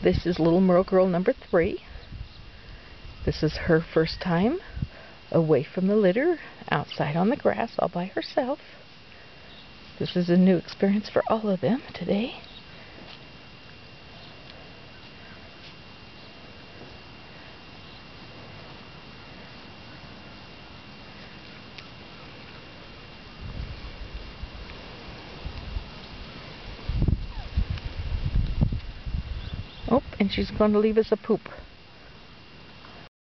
This is little Merle girl number three. This is her first time away from the litter, outside on the grass all by herself. This is a new experience for all of them today. Oh, and she's going to leave us a poop.